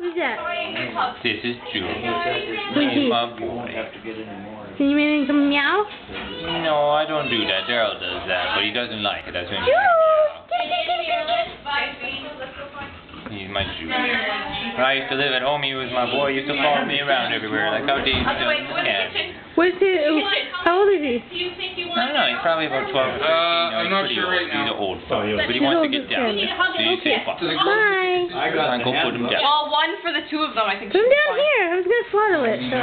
Who's that? This is Julie. Who's he? He's my boy. Can you make him meow? No, I don't do that. Daryl does that, but he doesn't like it. That's when he He's my Julie. When I used to live at home, he was my boy. He used to follow me around everywhere, like how Dave does the cat. What's it? How old is he? I don't know. He's probably about 12 or 13. Uh, no, I'm not sure old. right now. He's an old fuck. But he wants to get down. ten. So you say fuck. Bye. Come on, go put him down. Well, one for the two of them, I think. Put him down here. I was gonna swallow it. So.